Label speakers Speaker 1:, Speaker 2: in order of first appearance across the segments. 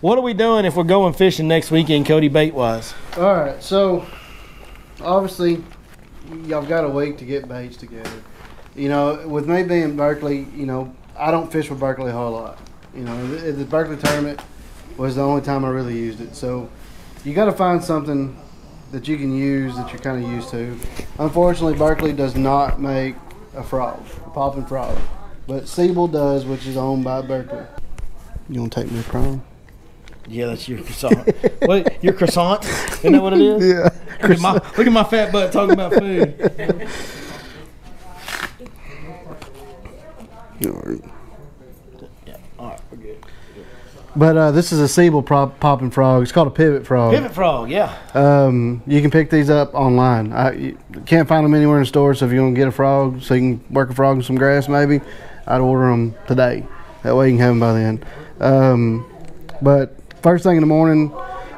Speaker 1: what are we doing if we're going fishing next weekend, Cody bait wise?
Speaker 2: All right, so obviously y'all got a week to get baits together. You know, with me being Berkley, you know, I don't fish with Berkley a whole lot. You know, the, the Berkley tournament was the only time I really used it. So you got to find something that you can use that you're kind of used to. Unfortunately, Berkley does not make a frog, a popping frog, but Sebile does, which is owned by Berkley. You want to take me prom?
Speaker 1: Yeah, that's your croissant. what, your croissant? Isn't that what it is?
Speaker 2: Yeah.
Speaker 1: Look at, my, look at my fat butt talking about food. Yeah, all right, we're good.
Speaker 2: But uh, this is a Sebile prop, popping frog. It's called a pivot frog.
Speaker 1: Pivot frog, yeah.
Speaker 2: Um, you can pick these up online. I you can't find them anywhere in the store. So if you want to get a frog, so you can work a frog in some grass, maybe I'd order them today. That way you can have them by then. Um, but first thing in the morning,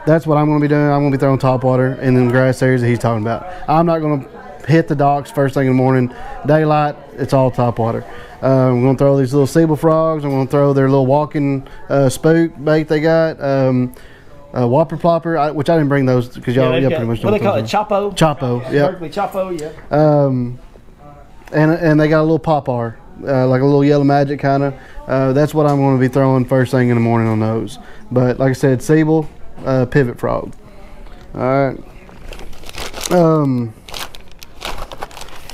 Speaker 2: that's what I'm going to be doing. I'm going to be throwing top water in the grass areas that he's talking about. I'm not going to hit the docks first thing in the morning. Daylight, it's all top water. Uh, I'm going to throw these little Sebile frogs. I'm going to throw their little walking uh, spook bait they got. Um, uh, Whopper Plopper, I, which I didn't bring those because y'all,
Speaker 1: yeah,
Speaker 2: y'all pretty much
Speaker 1: what they call it. Choppo?
Speaker 2: Choppo, yeah.
Speaker 1: Berkley Choppo, yeah.
Speaker 2: Um, and and they got a little pop R, uh, like a little yellow magic kind of. Uh, that's what I'm going to be throwing first thing in the morning on those. But like I said, Sebile, uh, pivot frog. All right. Um,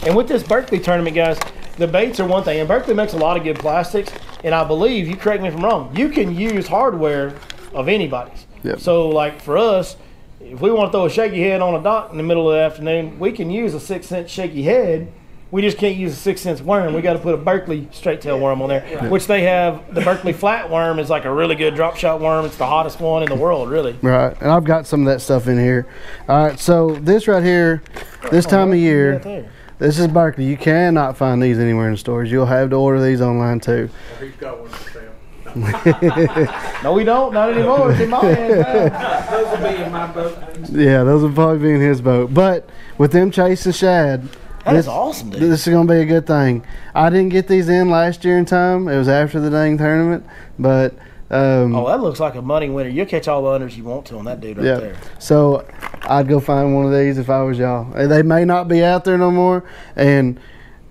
Speaker 1: And with this Berkley tournament, guys, the baits are one thing, and Berkley makes a lot of good plastics. And I believe, you correct me if I'm wrong, you can use hardware of anybody's.
Speaker 2: Yep.
Speaker 1: So, like for us, if we want to throw a shaky head on a dock in the middle of the afternoon, we can use a six inch shaky head. We just can't use a Six Sense worm. We got to put a Berkley straight tail worm on there, which they have. The Berkley flat worm is like a really good drop shot worm. It's the hottest one in the world, really.
Speaker 2: right. And I've got some of that stuff in here. All right. So this right here, this oh, time of year, this is Berkley. You cannot find these anywhere in the stores. You'll have to order these online too.
Speaker 3: He's got one for sale.
Speaker 1: No, we don't. Not anymore. It's in my hand.
Speaker 3: Those will be in my boat.
Speaker 2: Yeah, those will probably be in his boat. But with them chasing shad,
Speaker 1: That is
Speaker 2: this-
Speaker 1: awesome, dude.
Speaker 2: This is gonna be a good thing. I didn't get these in last year in time. It was after the dang tournament, but um,
Speaker 1: Oh, that looks like a money winner. You'll catch all the unders you want to on that dude right
Speaker 2: yeah.
Speaker 1: there.
Speaker 2: So I'd go find one of these if I was y'all. They may not be out there no more, and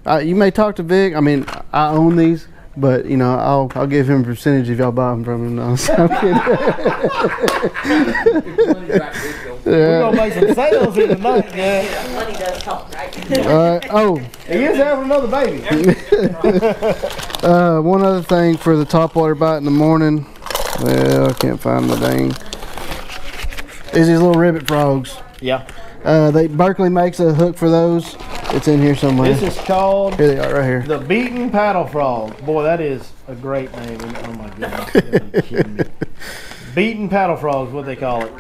Speaker 2: uh, you may talk to Vic. I mean, I own these. But you know, I'll I'll give him a percentage if y'all buy them from him. No, so I'm kidding.
Speaker 1: We're gonna make some sales here tonight, yeah.
Speaker 4: Money does talk, right?
Speaker 2: Uh, oh,
Speaker 1: He is having another baby.
Speaker 2: Uh, one other thing for the top water bite in the morning. Well, I can't find the dang. Is these little ribbit frogs.
Speaker 1: Yeah.
Speaker 2: Uh, they Berkley makes a hook for those. It's in here somewhere.
Speaker 1: This is called
Speaker 2: here they are, right here.
Speaker 1: the beaten paddle frog. Boy, that is a great name. Oh my goodness. you gotta be kidding me. Beaten paddle frog is what they call it.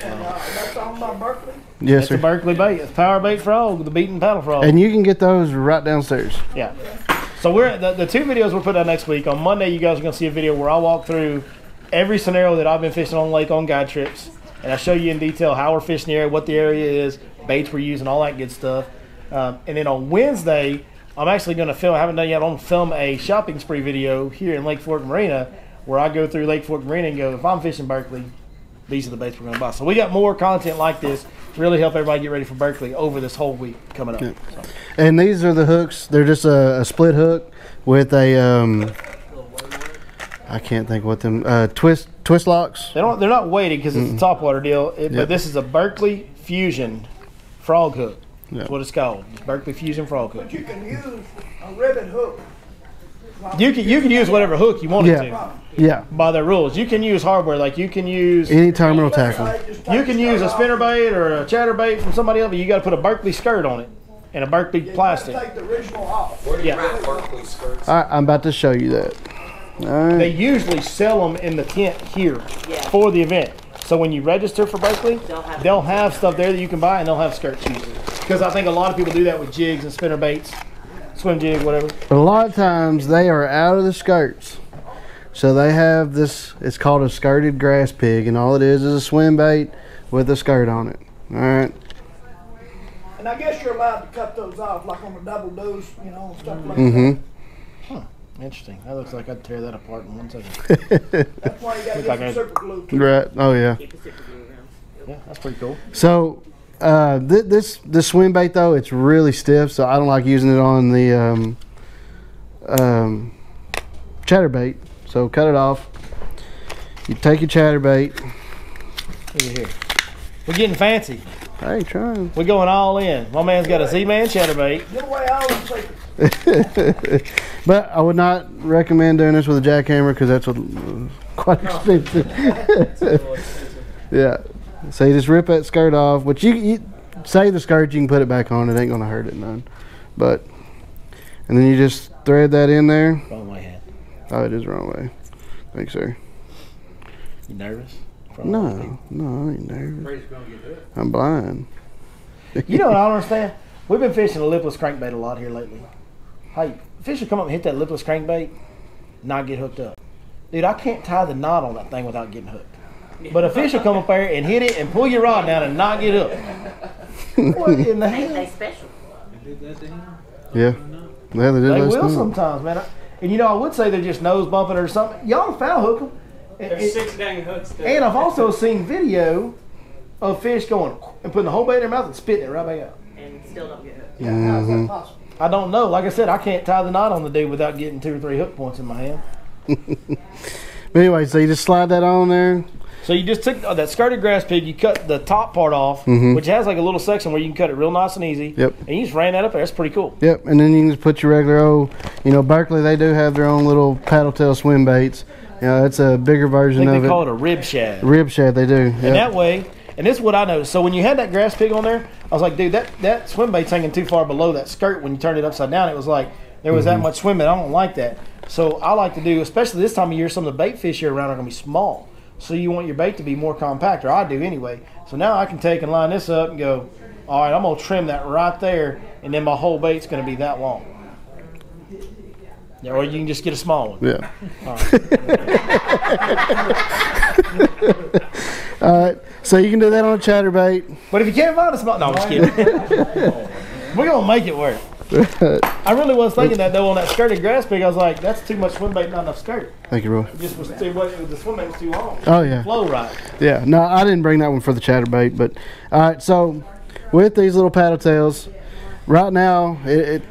Speaker 3: That's on my Berkley.
Speaker 2: Yes,
Speaker 1: It's a
Speaker 2: sir.
Speaker 1: Berkeley bait. It's power bait frog, the beaten paddle frog.
Speaker 2: And you can get those right downstairs.
Speaker 1: Yeah. So we're the, the two videos we're putting out next week. On Monday, you guys are gonna see a video where I walk through every scenario that I've been fishing on the lake on guide trips, and I show you in detail how we're fishing the area, what the area is, baits we're using, all that good stuff. Um, and then on Wednesday, I'm actually gonna film. I haven't done yet. I'm gonna film a shopping spree video here in Lake Fork Marina, where I go through Lake Fork Marina and go, if I'm fishing Berkley, these are the baits we're gonna buy. So we got more content like this to really help everybody get ready for Berkley over this whole week coming up. So.
Speaker 2: And these are the hooks. They're just a, a split hook with a um. I can't think what them uh, twist twist locks.
Speaker 1: They don't. They're not weighted because it's a topwater deal. It,
Speaker 2: Yep.
Speaker 1: But this is a Berkley Fusion frog hook.
Speaker 2: Yep.
Speaker 1: That's what it's called. It's Berkley Fusion frog hook.
Speaker 3: You can use a ribbon hook.
Speaker 1: You can you can use whatever hook you want
Speaker 2: Yeah.
Speaker 1: to
Speaker 2: Yeah,
Speaker 1: by their rules. You can use hardware like you can use
Speaker 2: any terminal tackle.
Speaker 1: you can use a spinner bait or a chatter bait from somebody else. But you got to put a Berkley skirt on it and a Berkley plastic.
Speaker 3: Take the original off.
Speaker 1: Yeah.
Speaker 2: All right, I'm about to show you that. All right.
Speaker 1: They usually sell them in the tent here
Speaker 4: Yeah.
Speaker 1: for the event. So when you register for Berkley,
Speaker 4: They'll have-
Speaker 1: they'll have stuff there that you can buy, and they'll have skirts usually. Because I think a lot of people do that with jigs and spinner baits, swim jig, whatever.
Speaker 2: But a lot of times they are out of the skirts. So they have this, it's called a skirted grass pig, and all it is is a swim bait with a skirt on it. All right.
Speaker 3: And I guess you're allowed to cut those off, like on a double dose, you know, stuff like
Speaker 2: Mm-hmm.
Speaker 3: that.
Speaker 1: Interesting. That looks like I'd tear that apart in one second.
Speaker 3: That's why you gotta get
Speaker 1: like
Speaker 3: super glue.
Speaker 2: Right. Oh yeah.
Speaker 4: Keep the super glue around.
Speaker 1: Yeah, that's pretty cool.
Speaker 2: So uh, th- this this swim bait though it's really stiff, so I don't like using it on the um, um, chatterbait. So cut it off. You take your chatterbait.
Speaker 1: Look at here. We're getting fancy.
Speaker 2: Hey, trying.
Speaker 1: We're going all in. My man's got a Z-Man chatterbait.
Speaker 3: Give away all the secrets.
Speaker 2: but I would not recommend doing this with a jackhammer because that's what, quite expensive. yeah. So you just rip that skirt off, which you, you save the skirt, you can put it back on. It ain't gonna hurt it none. But and then you just thread that in there.
Speaker 1: Wrong way hand.
Speaker 2: Oh, it is wrong way. Thanks, sir.
Speaker 1: You nervous? From
Speaker 2: No, no, I ain't nervous. I'm blind.
Speaker 1: You know what I don't understand? We've been fishing a lipless crankbait a lot here lately. Hey, fish will come up and hit that lipless crankbait, not get hooked up. Dude, I can't tie the knot on that thing without getting hooked. But a fish will come up there and hit it and pull your rod down and not get up. What in the
Speaker 4: They,
Speaker 1: hell?
Speaker 4: they special.
Speaker 2: Yeah. Yeah, they did
Speaker 1: They will
Speaker 2: time.
Speaker 1: sometimes, man. I- And you know, I would say they're just nose bumping or something. Y'all foul hook them.
Speaker 5: There's six dang hooks. There.
Speaker 1: And I've also seen video of fish going and putting the whole bait in their mouth and spitting it right back out.
Speaker 4: And still don't get hooked.
Speaker 3: Yeah, how's
Speaker 2: Mm-hmm.
Speaker 3: that possible?
Speaker 1: I don't know. Like I said, I can't tie the knot on the dude without getting two or three hook points in my hand.
Speaker 2: But anyway, so you just slide that on there.
Speaker 1: So you just took uh, that skirted grass pig, you cut the top part off,
Speaker 2: Mhm.
Speaker 1: which has like a little section where you can cut it real nice and easy.
Speaker 2: Yep.
Speaker 1: And you just ran that up there. That's pretty cool.
Speaker 2: Yep, and then you can just put your regular old, you know, Berkley. They do have their own little paddle tail swim baits. You know, it's a bigger version of
Speaker 1: they
Speaker 2: it.
Speaker 1: They call it a rib shad.
Speaker 2: Rib shad, they do.
Speaker 1: And that way, and this is what I noticed. So when you had that grass pig on there, I was like, dude, that, that swim bait's hanging too far below that skirt when you turned it upside down. It was like there was
Speaker 2: Mm-hmm.
Speaker 1: that much swimming. I don't like that. So I like to do, especially this time of year, some of the bait fish here around are going to be small. So you want your bait to be more compact, or I do anyway. So now I can take and line this up and go, all right, I'm going to trim that right there, and then my whole bait's going to be that long. Yeah, or you can just get a small one.
Speaker 2: Yeah.
Speaker 1: All right.
Speaker 2: All right. So you can do that on a chatterbait.
Speaker 1: But if you can't find a spot, no, I'm just kidding. We're gonna make it work. I really was thinking that though on that skirted grass pig. I was like, that's too much swim bait, not enough skirt.
Speaker 2: Thank you, Roy.
Speaker 1: It just was too much. The swim bait was too long.
Speaker 2: Oh yeah.
Speaker 1: Flow right.
Speaker 2: Yeah, no, I didn't bring that one for the chatterbait, but all right. So with these little paddle tails, right now it, it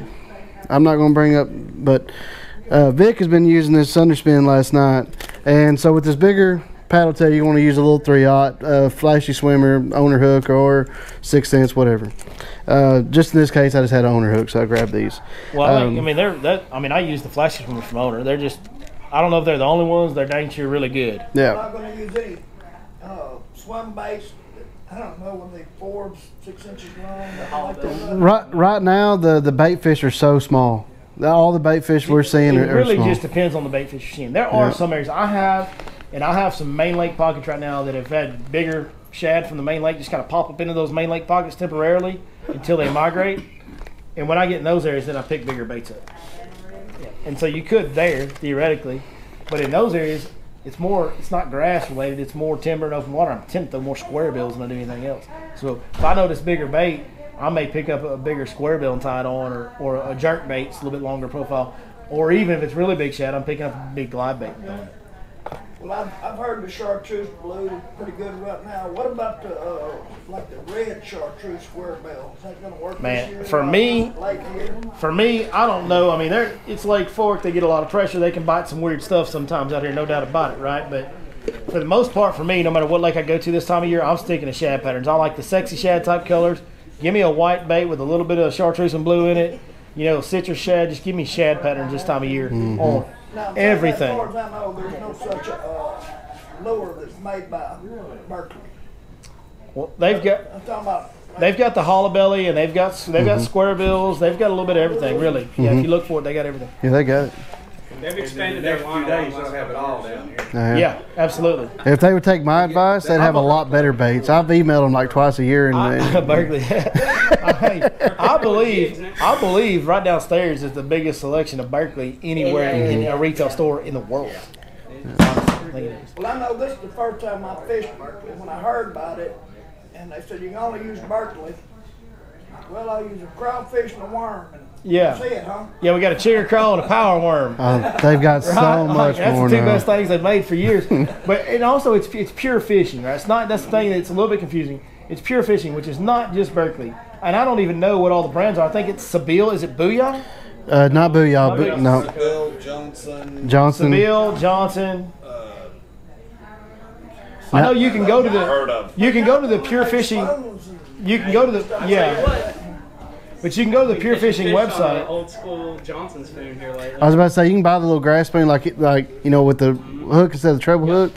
Speaker 2: I'm not going to bring up, but uh, Vic has been using this underspin last night, and so with this bigger paddle tail, you want to use a little three aught, uh, flashy swimmer, owner hook, or Six Sense, whatever. Uh, just in this case, I just had an owner hook, so I grabbed these.
Speaker 1: Well, I,
Speaker 2: Um,
Speaker 1: I mean, they're that. I mean, I use the flashy swimmer from owner. They're just. I don't know if they're the only ones. They're dang sure really good. Yeah.
Speaker 3: I'm
Speaker 2: Yeah,
Speaker 3: not gonna use any, uh, swim baits, I don't know, when they four, six inches long, like
Speaker 2: right. Right now, the the bait fish are so small. All the bait fish we're seeing
Speaker 1: It
Speaker 2: are, are
Speaker 1: really
Speaker 2: small.
Speaker 1: just depends on the bait fish you're seeing. There are
Speaker 2: Yeah.
Speaker 1: some areas I have, and I have some main lake pockets right now that have had bigger shad from the main lake just kind of pop up into those main lake pockets temporarily until they migrate. And when I get in those areas, then I pick bigger baits up. Yeah. And so you could there theoretically, but in those areas, it's more. It's not grass related. It's more timber and open water. I'm tend to more square bills than I do anything else. So if I notice bigger bait, I may pick up a bigger square bill and tie it on, or, or a jerk bait, it's a little bit longer profile, or even if it's really big shad, I'm picking up a big glide bait. And throwing it.
Speaker 3: Well, I've, I've heard the chartreuse blue pretty good right now. What about the, uh, like the red chartreuse square bill? Is that gonna work
Speaker 1: Man,
Speaker 3: this year?
Speaker 1: for me- For me, I don't know. I mean, they're, it's Lake Fork. They get a lot of pressure. They can bite some weird stuff sometimes out here, no doubt about it, right? But for the most part, for me, no matter what lake I go to this time of year, I'm sticking to shad patterns. I like the sexy shad type colors. Give me a white bait with a little bit of chartreuse and blue in it. You know, citrus shad. Just give me shad patterns this time of year on
Speaker 3: Now,
Speaker 1: everything.
Speaker 3: As far as I know, there's no such a, uh, lure that's made by Berkley.
Speaker 1: Well, they've got
Speaker 3: I'm talking about.
Speaker 1: they've got the hollow belly and they've got they've
Speaker 2: Mm-hmm.
Speaker 1: got square bills. They've got a little bit of everything, really. Yeah, if you look for it, they got everything.
Speaker 2: yeah, they got it.
Speaker 5: They've
Speaker 6: In
Speaker 5: expanded
Speaker 6: the
Speaker 5: their line.
Speaker 6: few days, they'll have it all down here.
Speaker 2: Uh,
Speaker 1: Yeah, absolutely.
Speaker 2: If they would take my advice, they'd have a lot better baits. I've emailed them like twice a year, and
Speaker 1: I,
Speaker 2: they,
Speaker 1: Berkley. I, I believe I believe right downstairs is the biggest selection of Berkley anywhere in a retail store in the world. Honestly, I think it is.
Speaker 3: Well, I know this is the first time I fished Berkley. When I heard about it, and they said you can only use Berkley. Well, I use a crawfish and a worm, and
Speaker 1: Yeah.
Speaker 3: It, huh?
Speaker 1: Yeah, we got a chigger crawl and a power worm.
Speaker 2: Uh, they've got so
Speaker 1: Right? Like,
Speaker 2: much
Speaker 1: that's
Speaker 2: more
Speaker 1: the two
Speaker 2: now.
Speaker 1: best things they've made for years. but and also it's it's pure fishing, right? It's not that's the thing that's a little bit confusing. It's pure fishing, which is not just Berkley. And I don't even know what all the brands are. I think it's Sebile. Is it Booyah?
Speaker 2: Uh, not Booyah,
Speaker 1: Booyah.
Speaker 2: but no
Speaker 6: Bill Johnson.
Speaker 2: Johnson.
Speaker 1: Sebile, Johnson.
Speaker 6: Uh,
Speaker 1: I know you can go to
Speaker 6: heard
Speaker 1: the
Speaker 6: of.
Speaker 1: you can go to the pure fishing. You can go to the yeah. But you can go to the pure fishing
Speaker 5: Fish
Speaker 1: website.
Speaker 5: Old school Johnson spoon here lately.
Speaker 2: I was about to say you can buy the little grass spoon like it- like you know with the hook instead of the treble hook,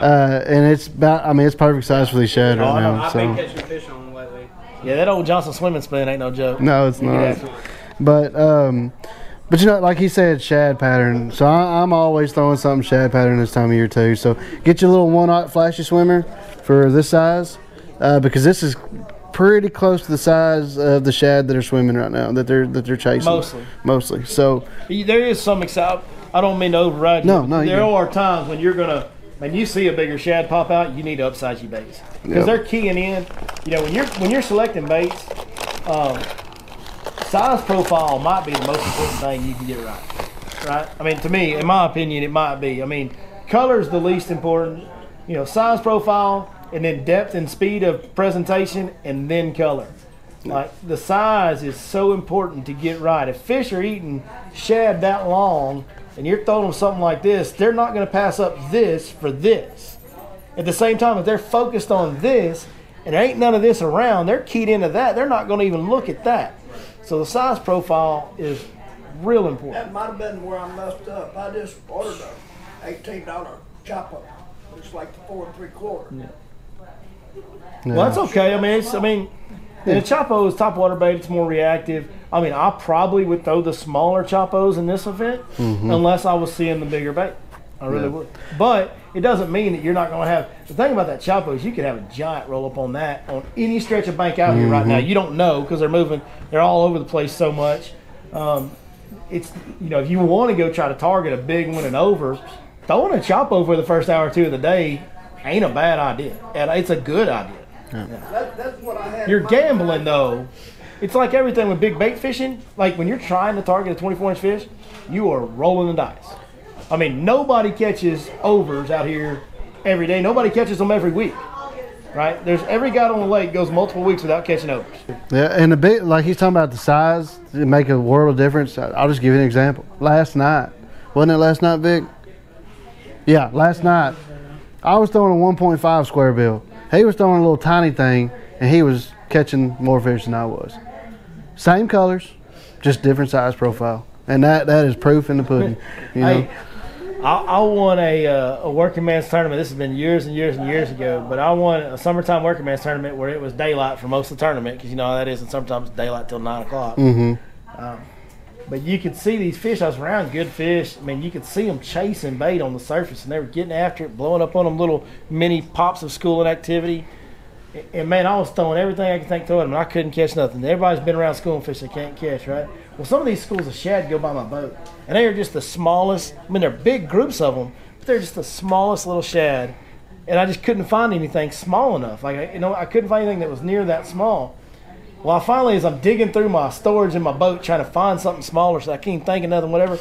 Speaker 2: uh, and it's about I mean it's perfect size for these shad
Speaker 1: Oh,
Speaker 2: right
Speaker 1: know.
Speaker 2: now.
Speaker 5: I've been
Speaker 2: So
Speaker 5: catching fish on them lately.
Speaker 1: Yeah, that old Johnson swimming spoon ain't no joke.
Speaker 2: no, it's not.
Speaker 1: get.
Speaker 2: But um, but you know, like he said, shad pattern. So I, I'm always throwing something shad pattern this time of year too. So get your little one aught flashy swimmer for this size, uh, because this is pretty close to the size of the shad that are swimming right now that they're that they're chasing.
Speaker 1: Mostly.
Speaker 2: Mostly. So
Speaker 1: There is some excitement. I don't mean to override you.
Speaker 2: No,
Speaker 1: but
Speaker 2: no, you
Speaker 1: There are times when you're gonna, when you see a bigger shad pop out, you need to upsize your baits because
Speaker 2: Yep.
Speaker 1: they're keying in. You know, when you're when you're selecting baits, um, size profile might be the most important thing you can get right. Right? I mean, to me, in my opinion, it might be. I mean, color's the least important. You know, size profile, and then depth and speed of presentation, and then color. Like the size is so important to get right. If fish are eating shad that long, and you're throwing them something like this, they're not going to pass up this for this. At the same time, if they're focused on this, and there ain't none of this around, they're keyed into that. They're not going to even look at that. So the size profile is real important.
Speaker 3: That might have been where I messed up. I just ordered a eighteen dollar Choppo. It's like the four and three quarter.
Speaker 1: Well, that's okay. I mean, it's, I mean, the Choppo is top water bait. It's more reactive. I mean, I probably would throw the smaller Choppos in this event unless I was seeing the bigger bait. I really
Speaker 2: Yeah.
Speaker 1: would. But it doesn't mean that you're not going to have. The thing about that Choppo is you could have a giant roll up on that on any stretch of bank out here right now. You don't know because they're moving. They're all over the place so much. Um, it's you know if you want to go try to target a big one and over, throwing a Choppo for the first hour or two of the day ain't a bad idea, and it's a good idea.
Speaker 3: That, that's what I had.
Speaker 1: You're gambling though. It's like everything with big bait fishing. Like when you're trying to target a 24 inch fish, you are rolling the dice. I mean, nobody catches overs out here every day. Nobody catches them every week, right? There's every guy on the lake goes multiple weeks without catching overs.
Speaker 2: Yeah, and a bit like he's talking about the size, it make a world of difference. I'll just give you an example. Last night, wasn't it last night, Vic? Yeah, last night, I was throwing a 1.5 square bill. He was throwing a little tiny thing, and he was catching more fish than I was. Same colors, just different size profile, and that that is proof in the pudding. You know,
Speaker 1: Hey, I, I won a, uh, a working man's tournament. This has been years and years and years ago, but I won a summertime working man's tournament where it was daylight for most of the tournament because you know how that is, and sometimes it's daylight till nine o'clock.
Speaker 2: hmm
Speaker 1: But you could see these fish. I was around good fish. I mean, you could see them chasing bait on the surface, and they were getting after it, blowing up on them little mini pops of schooling activity. And- man, I was throwing everything I could think at them, and I couldn't catch nothing. Everybody's been around schooling fish they can't catch, right? Well, some of these schools of shad go by my boat, and they are just the smallest. I mean, they're big groups of them, but they're just the smallest little shad. And I just couldn't find anything small enough. Like, you know, I couldn't find anything that was near that small. Well, I finally, as I'm digging through my storage in my boat, trying to find something smaller, so I can't think of nothing, whatever.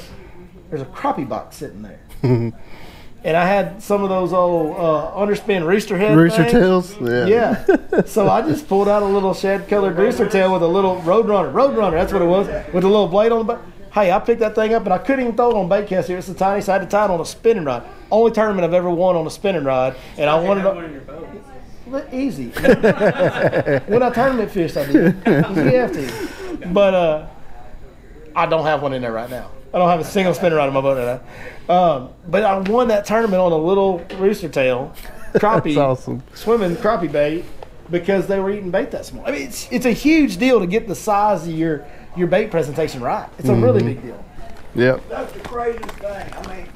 Speaker 1: There's a crappie box sitting there, and I had some of those old uh, underspin rooster head
Speaker 2: rooster
Speaker 1: things.
Speaker 2: tails. Yeah.
Speaker 1: Yeah. so I just pulled out a little shad colored rooster tail with a little roadrunner. Roadrunner, that's what it was, with a little blade on the back. Hey, I picked that thing up and I couldn't even throw it on bait cast here. It's the tiny, so I had to tie it on a spinning rod. Only tournament I've ever won on a spinning rod, and I wanted
Speaker 5: Have
Speaker 1: to.
Speaker 5: One in your boat.
Speaker 1: Well, Easy. when I tournament fished, I did. 'Cause we have to. But uh, I don't have one in there right now. I don't have a single spinner rod in my boat right now. Um, but I won that tournament on a little rooster tail, crappie,
Speaker 2: That's awesome.
Speaker 1: swimming crappie bait because they were eating bait that small. I mean, it's, it's a huge deal to get the size of your, your bait presentation right. It's a really big deal.
Speaker 2: Yep.
Speaker 3: That's the craziest thing. I mean,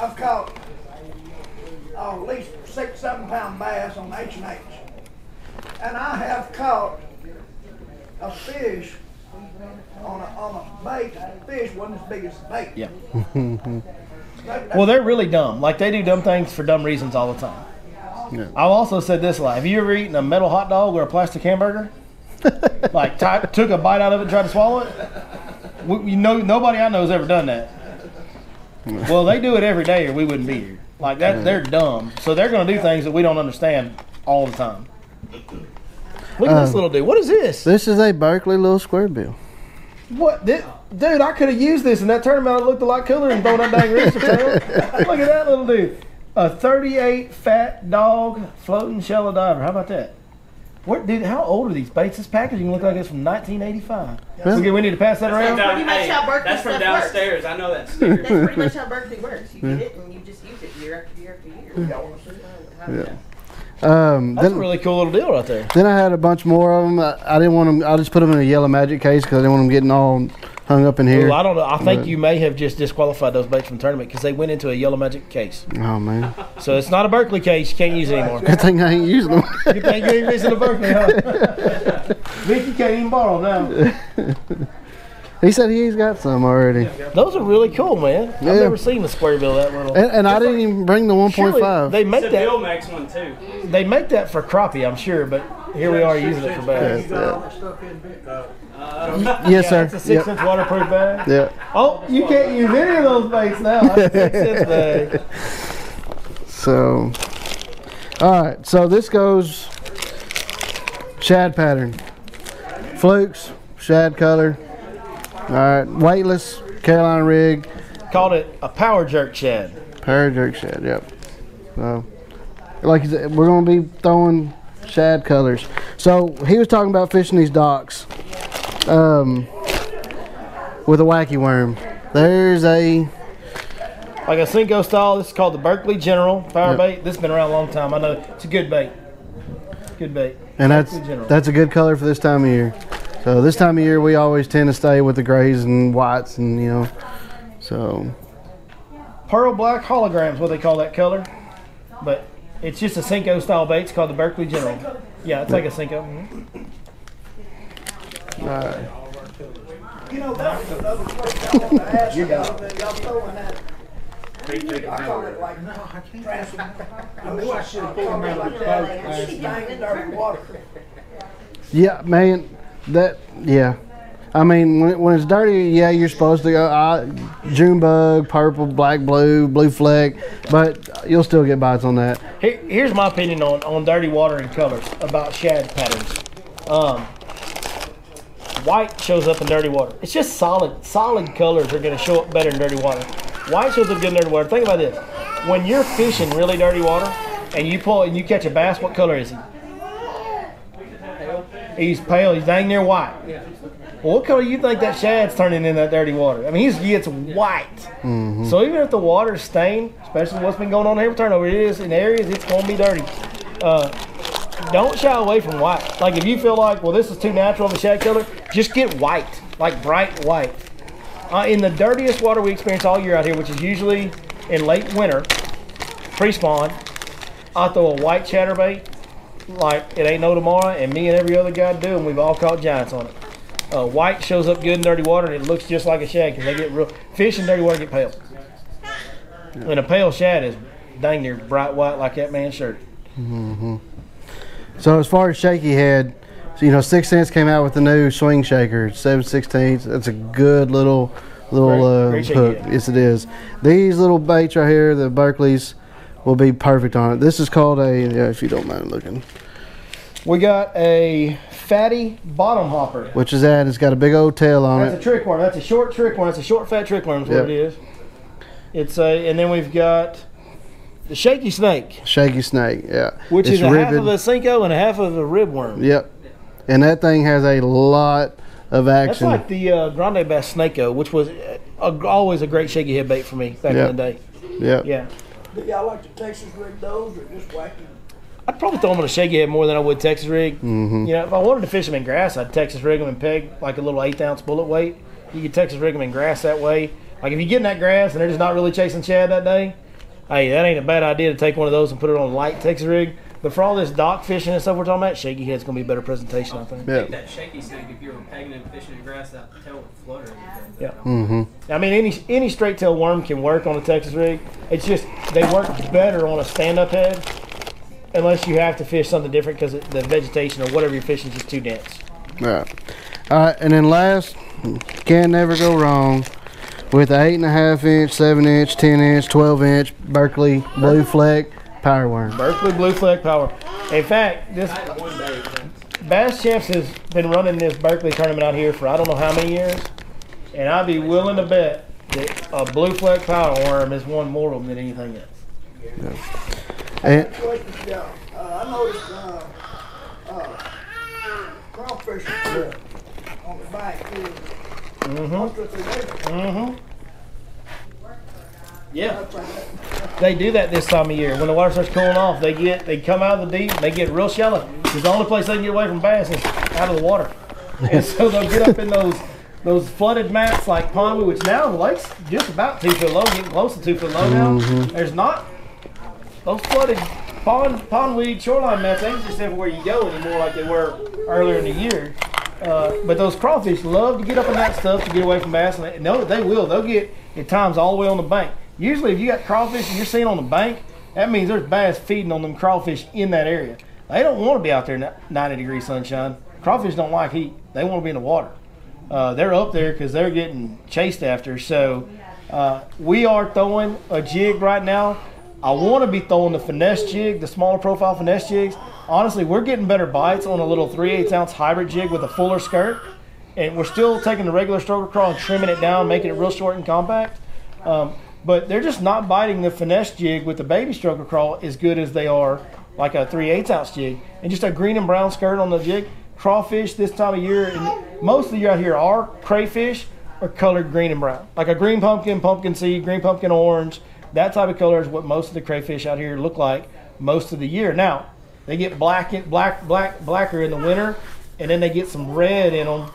Speaker 3: I've caught oh, at least six, seven pound bass on H and H, and I have caught a fish on a on a bait. The fish wasn't as big as the bait.
Speaker 1: Yeah.
Speaker 3: That-
Speaker 1: Well, they're really dumb. Like they do dumb things for dumb reasons all the time.
Speaker 2: Yeah.
Speaker 1: I've also said this a lot. Have you ever eaten a metal hot dog or a plastic hamburger? like ty- took a bite out of it and tried to swallow it. We, you know, nobody I know has ever done that. Well, they do it every day, or we wouldn't be here. Like that, they're dumb, so they're going to do things that we don't understand all the time. Look at this
Speaker 2: Um,
Speaker 1: little dude. What is this?
Speaker 2: This is a Berkley little square bill.
Speaker 1: What, thi- dude? I could have used this in that tournament. It looked a lot cooler than throwing that dang rooster tail. Look at that little dude. A 38 fat dog floating shallow diver. How about that? What, dude? How old are these baits? This packaging look like it's from 1985. Okay, we need to pass that
Speaker 5: From
Speaker 1: around.
Speaker 5: down-
Speaker 4: Pretty much
Speaker 5: hey,
Speaker 4: how
Speaker 5: That's from
Speaker 4: stuff works.
Speaker 5: downstairs. I know that.
Speaker 4: That's pretty much how Berkley works. You get it and you just
Speaker 2: Yeah. Um,
Speaker 1: That's a really cool little deal right there.
Speaker 2: then I had a bunch more of them. I, I didn't want them. I just put them in a yellow magic case because I didn't want them getting all hung up in here.
Speaker 1: Well, I don't know. I think
Speaker 2: But-
Speaker 1: you may have just disqualified those baits from the tournament because they went into a yellow magic case.
Speaker 2: oh man,
Speaker 1: So it's not a Berkley case. You can't use it anymore.
Speaker 2: good thing I ain't using them.
Speaker 1: You think you ain't missing a Berkley, huh? Vicky can't even borrow now.
Speaker 2: he said he's got some already,
Speaker 1: Those are really cool, man. I've
Speaker 2: Yeah.
Speaker 1: never seen a square bill that little.
Speaker 2: and, and I didn't even bring the one point
Speaker 1: Surely
Speaker 2: five.
Speaker 1: They make
Speaker 5: So Bill
Speaker 1: that.
Speaker 5: makes one too.
Speaker 1: They make that for crappie, I'm sure, but here we are using it for bags.
Speaker 3: You got all that stuff
Speaker 2: yes, sir.
Speaker 1: It's a six
Speaker 2: Yep.
Speaker 1: inch waterproof bag.
Speaker 2: Yeah.
Speaker 1: Oh, you can't use any of those baits now. That's a six inch bag.
Speaker 2: So, all right. So this goes shad pattern, flukes, shad color. All right, weightless Carolina rig,
Speaker 1: Called it a power jerk shad.
Speaker 2: power jerk shad. Yep. So, like said, we're gonna be throwing shad colors. So he was talking about fishing these docks, um, with a wacky worm. There's a
Speaker 1: Like a Senko style. This is called the Berkley General power
Speaker 2: Yep.
Speaker 1: bait. This has been around a long time. I know it's a good bait. Good bait.
Speaker 2: And that's
Speaker 1: General.
Speaker 2: that's a good color for this time of year. So this time of year we always tend to stay with the grays and whites and you know. So
Speaker 1: Pearl black holograms, what they call that color. But it's just a Senko style bait. It's called the Berkley General. Yeah, it's like a Senko. Mhm.
Speaker 2: uh,
Speaker 3: You know, that was another question I wanted to ask about, y'all throwing that. I call it like, trans- I knew I should have pulled them out of the boat. Thing in dirty water.
Speaker 2: yeah, man, that yeah. I mean, when, when it's dirty, yeah, you're supposed to go uh, June bug, purple, black, blue, blue fleck, but you'll still get bites on that.
Speaker 1: Here, here's my opinion on, on dirty water and colors about shad patterns. Um, white shows up in dirty water. It's just solid. Solid colors are going to show up better in dirty water. White shows up good in dirty water. Think about this: when you're fishing really dirty water and you pull and you catch a bass, what color is he? He's pale. He's dang near white. Well, what color do you think that shad's turning in that dirty water? I mean, he's gets white. So even if the water's stained, especially what's been going on here with turnover, it is in areas it's going to be dirty. Uh, don't shy away from white. Like if you feel like, well, this is too natural of a shad color, just get white, like bright white. Uh, in the dirtiest water we experience all year out here, which is usually in late winter, pre-spawn, I throw a white chatterbait like it ain't no tomorrow, and me and every other guy do, and we've all caught giants on it. Uh, white shows up good in dirty water, and it looks just like a shad because they get real. Fish in dirty water get pale, and a pale shad is dang near bright white like that man's shirt.
Speaker 2: So as far as shaky head, so, you know, Six Sense came out with the new swing shaker, seven sixteenths. It's a good little little
Speaker 1: Great-
Speaker 2: uh,
Speaker 1: great
Speaker 2: hook. Yes, it is. These little baits right here, the Berkley's, will be perfect on it. This is called a, yeah, if you don't mind looking,
Speaker 1: We got a fatty bottom hopper.
Speaker 2: which is that. It's got a big old tail on it.
Speaker 1: That's a trick worm. That's a short trick worm. That's a short fat trick worm. Is what it is. It's a, and then we've got the shaky snake,
Speaker 2: Shaky snake, yeah.
Speaker 1: which
Speaker 2: it's
Speaker 1: is a half of a Senko and a half of a rib worm.
Speaker 2: Yep. And that thing has a lot of action.
Speaker 1: That's like the uh, grande bass snakeo, which was uh, a, always a great shaky head bait for me back
Speaker 2: Yep.
Speaker 1: in the day.
Speaker 2: yep.
Speaker 1: Yeah,
Speaker 3: Do y'all like the Texas rig those or just wacky?
Speaker 1: I'd probably throw them on a shaky head more than I would Texas rig.
Speaker 2: Mm-hmm.
Speaker 1: You know, if I wanted to fish them in grass, I'd Texas rig them and peg like a little eighth ounce bullet weight. You could Texas rig them in grass that way. Like if you get in that grass and they're just not really chasing shad that day, hey, that ain't a bad idea to take one of those and put it on a light Texas rig. But for all this dock fishing and stuff we're talking about, shaky head's gonna be a better presentation, I think.
Speaker 2: Yeah.
Speaker 5: That shaky snake, if you were pegging and fishing in grass, that tail would flutter.
Speaker 1: Yeah.
Speaker 2: Mm-hmm.
Speaker 1: I mean, any any straight tail worm can work on a Texas rig. It's just they work better on a stand up head, unless you have to fish something different because the vegetation or whatever you're fishing is just too dense.
Speaker 2: Right. All right, and then last, can never go wrong with the eight and a half inch, seven inch, ten inch, twelve inch Berkley Blue Fleck Power Worm.
Speaker 1: Berkley Blue Fleck Power. In fact, this Bass Champs has been running this Berkley tournament out here for I don't know how many years, and I'd be willing to bet that a Blue Fleck Power Worm has won more of them than anything else.
Speaker 2: And
Speaker 3: yeah. Uh, I noticed, uh, uh, crawfish on the bank here.
Speaker 1: Mm-hmm.
Speaker 3: Most of the day,
Speaker 1: Mm-hmm. Yeah. They do that this time of year. When the water starts cooling off, they get they come out of the deep, they get real shallow. Because the only place they can get away from bass is out of the water. And so they'll get up in those those flooded mats like pondweed, which now the lake's just about two foot low, getting close to two foot low now. There's not those flooded pond pondweed shoreline mats ain't just everywhere you go anymore like they were earlier in the year. Uh, but those crawfish love to get up in that stuff to get away from bass, and they, no, they will. They'll get at times all the way on the bank. Usually, if you got crawfish and you're seeing on the bank, that means there's bass feeding on them crawfish in that area. They don't want to be out there in 90 degree sunshine. Crawfish don't like heat. They want to be in the water. Uh, they're up there because they're getting chased after. So uh, we are throwing a jig right now. I want to be throwing the finesse jig, the smaller profile finesse jigs. Honestly, we're getting better bites on a little 3 8 ounce hybrid jig with a fuller skirt. And we're still taking the regular stroker crawl and trimming it down, making it real short and compact. Um, but they're just not biting the finesse jig with the baby stroker crawl as good as they are like a 3 8 ounce jig. And just a green and brown skirt on the jig. Crawfish this time of year, and most of the year out here, our crayfish are colored green and brown. Like a green pumpkin, pumpkin seed, green pumpkin orange. That type of color is what most of the crayfish out here look like most of the year. Now, they get black, black, black, blacker in the winter, and then they get some red in them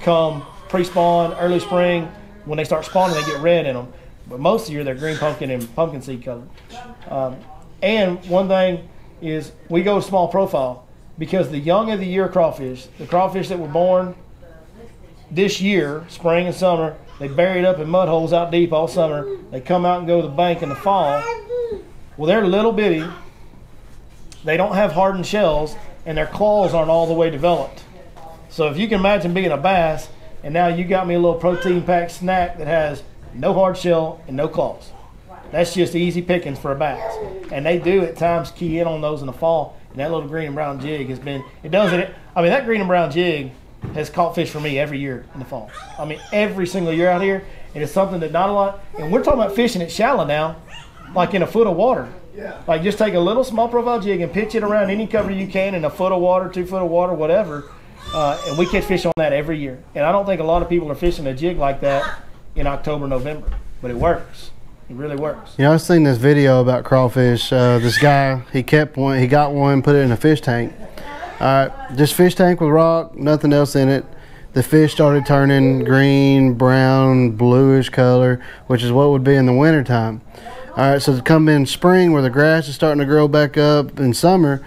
Speaker 1: come pre-spawn, early spring. When they start spawning, they get red in them. But most of the year, they're green pumpkin and pumpkin seed color. Um, and one thing is we go small profile because the young of the year crawfish, the crawfish that were born this year, spring and summer, they buried up in mud holes out deep all summer. They come out and go to the bank in the fall. Well, they're little bitty. They don't have hardened shells, and their claws aren't all the way developed. So if you can imagine being a bass, and now you got me a little protein packed snack that has no hard shell and no claws. That's just easy pickings for a bass. And they do at times key in on those in the fall. And that little green and brown jig has been, it does it. I mean, that green and brown jig has caught fish for me every year in the fall. I mean, every single year out here. And it's something that not a lot, and we're talking about fishing at shallow now, like in a foot of water.
Speaker 3: yeah.
Speaker 1: Like just take a little small profile jig and pitch it around any cover you can in a foot of water, two foot of water, whatever. Uh, and we catch fish on that every year. And I don't think a lot of people are fishing a jig like that in October, November. But it works. It really works.
Speaker 2: You know, I was seeing this video about crawfish. Uh, this guy, he kept one, he got one, put it in a fish tank. All right, just fish tank with rock, nothing else in it. The fish started turning green, brown, bluish color, which is what would be in the wintertime. All right, so to come in spring where the grass is starting to grow back up in summer,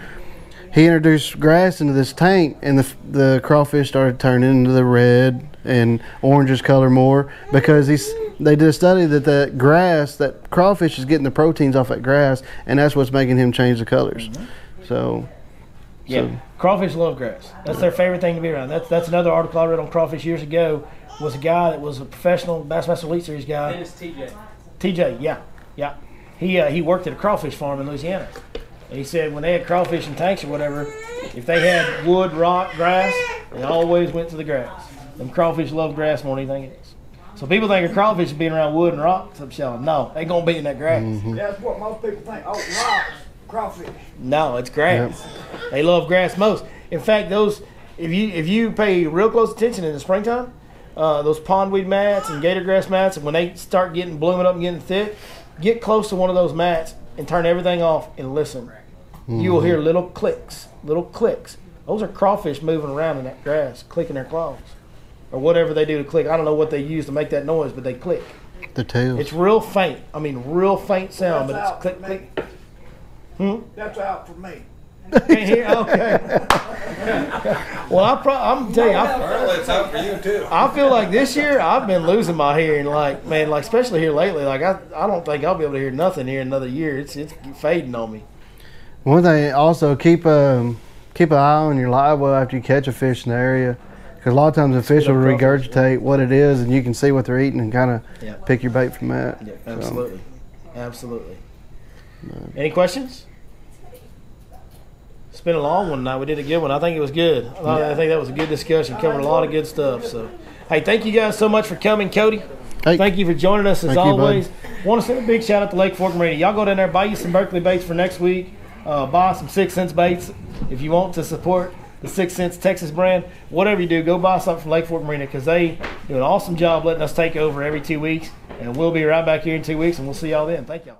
Speaker 2: he introduced grass into this tank, and the the crawfish started turning into the red and oranges color more because he's. They did a study that that grass, that crawfish is getting the proteins off that grass, and that's what's making him change the colors. So,
Speaker 1: Yeah.
Speaker 2: So-
Speaker 1: Crawfish love grass. That's their favorite thing to be around. That's that's another article I read on crawfish years ago. Was a guy that was a professional Bassmaster Elite Series guy.
Speaker 5: Dennis Tietje.
Speaker 1: Tietje, yeah, yeah. He uh, he worked at a crawfish farm in Louisiana. And he said when they had crawfish in tanks or whatever, if they had wood, rock, grass, they always went to the grass. Them crawfish love grass more than anything else. So people think of crawfish being around wood and rocks up shallow. No, they're gonna be in that grass.
Speaker 3: That's what most people think. Oh, rocks, crawfish.
Speaker 1: No, it's grass. They love grass most. In fact, those if you if you pay real close attention in the springtime, uh, those pondweed mats and gator grass mats, and when they start getting blooming up and getting thick, get close to one of those mats and turn everything off and listen. You will hear little clicks, little clicks. Those are crawfish moving around in that grass, clicking their claws, or whatever they do to click. I don't know what they use to make that noise, but they click.
Speaker 2: the tails.
Speaker 1: It's real faint. I mean, real faint sound,
Speaker 3: That's
Speaker 1: but it's click, click. Hmm?
Speaker 3: That's out for me.
Speaker 1: Can't hear? Okay. well, I pro- I'm tell you, I,
Speaker 6: Well, it's out for you too.
Speaker 1: I feel like this year I've been losing my hearing. Like man, like especially here lately. Like I, I don't think I'll be able to hear nothing here another year. It's it's fading on me.
Speaker 2: One thing also keep um keep an eye on your live well after you catch a fish in the area. Because a lot of times the fish will regurgitate what it is, and you can see what they're eating and kind of
Speaker 1: Yeah.
Speaker 2: pick your bait from that.
Speaker 1: Yeah,
Speaker 2: So,
Speaker 1: absolutely, absolutely. Any questions? It's been a long one tonight. We did a good one. I think it was good. I I think that was a good discussion. Covered a lot of good stuff. So, hey, thank you guys so much for coming, Cody.
Speaker 2: Hey.
Speaker 1: Thank you for joining us as
Speaker 2: Thank you,
Speaker 1: always. Want to send a big shout out to Lake Fork Marina. Y'all go down there, buy you some Berkley baits for next week. Uh, buy some Six Sense baits if you want to support the Six Sense Texas brand. Whatever you do, go buy something from Lake Fork Marina because they do an awesome job letting us take over every two weeks. And we'll be right back here in two weeks, and we'll see y'all then. Thank y'all.